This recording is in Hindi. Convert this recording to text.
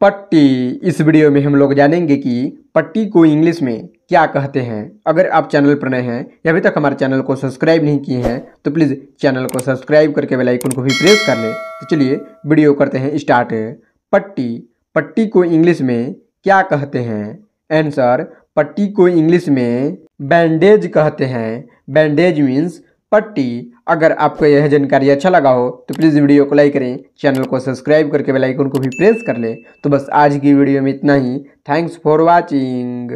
पट्टी। इस वीडियो में हम लोग जानेंगे कि पट्टी को इंग्लिश में क्या कहते हैं। अगर आप चैनल पर नए हैं या अभी तक हमारे चैनल को सब्सक्राइब नहीं किए हैं तो प्लीज़ चैनल को सब्सक्राइब करके बेल आइकन को भी प्रेस कर लें। तो चलिए वीडियो करते हैं स्टार्ट। पट्टी। पट्टी को इंग्लिश में क्या कहते हैं? आंसर, पट्टी को इंग्लिश में बैंडेज कहते हैं। बैंडेज मीन्स पट्टी। अगर आपको यह जानकारी अच्छा लगा हो तो प्लीज़ वीडियो को लाइक करें चैनल को सब्सक्राइब करके बेल आइकन को भी प्रेस कर लें। तो बस आज की वीडियो में इतना ही। Thanks for watching